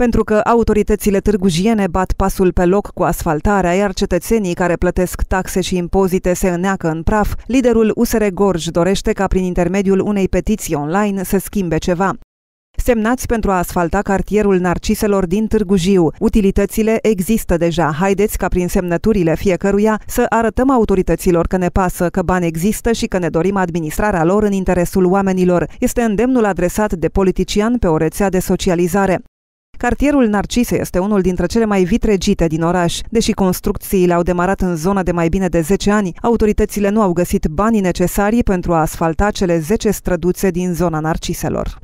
Pentru că autoritățile târgujiene bat pasul pe loc cu asfaltarea, iar cetățenii care plătesc taxe și impozite se îneacă în praf, liderul USR Gorj dorește ca prin intermediul unei petiții online să schimbe ceva. Semnați pentru a asfalta cartierul Narciselor din Târgu Jiu. Utilitățile există deja. Haideți ca prin semnăturile fiecăruia să arătăm autorităților că ne pasă, că bani există și că ne dorim administrarea lor în interesul oamenilor. Este îndemnul adresat de politician pe o rețea de socializare. Cartierul Narcise este unul dintre cele mai vitregite din oraș. Deși construcțiile au demarat în zona de mai bine de 10 ani, autoritățile nu au găsit banii necesari pentru a asfalta cele 10 străduțe din zona Narciselor.